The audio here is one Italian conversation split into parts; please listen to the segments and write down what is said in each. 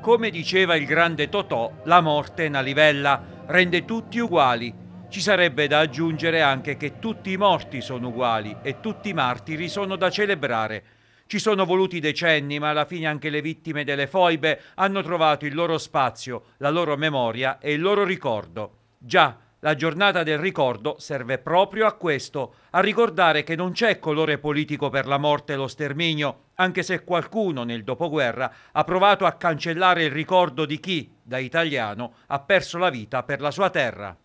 Come diceva il grande Totò, la morte è una livella, rende tutti uguali. Ci sarebbe da aggiungere anche che tutti i morti sono uguali e tutti i martiri sono da celebrare. Ci sono voluti decenni, ma alla fine anche le vittime delle foibe hanno trovato il loro spazio, la loro memoria e il loro ricordo. Già, la giornata del ricordo serve proprio a questo, a ricordare che non c'è colore politico per la morte e lo sterminio, anche se qualcuno nel dopoguerra ha provato a cancellare il ricordo di chi, da italiano, ha perso la vita per la sua terra.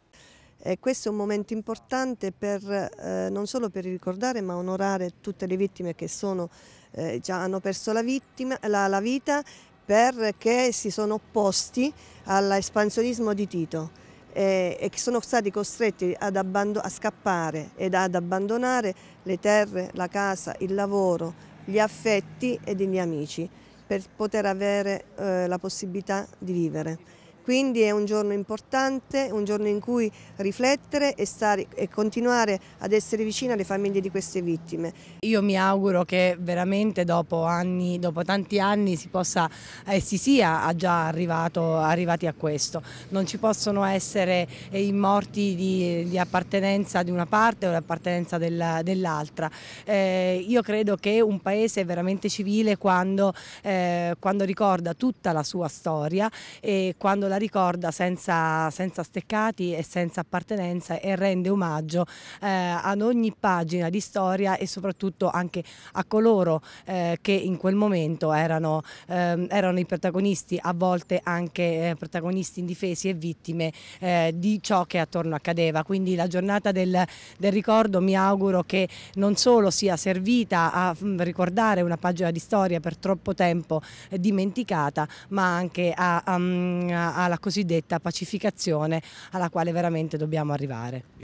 E questo è un momento importante per, eh, non solo per ricordare ma onorare tutte le vittime che sono, eh, già hanno perso la, vittima, la, la vita perché si sono opposti all'espansionismo di Tito eh, e che sono stati costretti a scappare ed ad abbandonare le terre, la casa, il lavoro, gli affetti ed gli amici per poter avere eh, la possibilità di vivere. Quindi è un giorno importante, un giorno in cui riflettere e, stare, e continuare ad essere vicini alle famiglie di queste vittime. Io mi auguro che veramente dopo, anni, dopo tanti anni si, possa, eh, si sia già arrivato, arrivati a questo. Non ci possono essere eh, i morti di, di, appartenenza di una parte o di appartenenza dell'altra. Eh, io credo che un paese è veramente civile quando, eh, quando ricorda tutta la sua storia e quando la la ricorda senza, senza steccati e senza appartenenza e rende omaggio eh, ad ogni pagina di storia e soprattutto anche a coloro eh, che in quel momento erano, eh, erano, i protagonisti, a volte anche eh, protagonisti indifesi e vittime eh, di ciò che attorno accadeva. Quindi la giornata del, del ricordo mi auguro che non solo sia servita a mm, ricordare una pagina di storia per troppo tempo eh, dimenticata, ma anche a, a, a alla cosiddetta pacificazione alla quale veramente dobbiamo arrivare.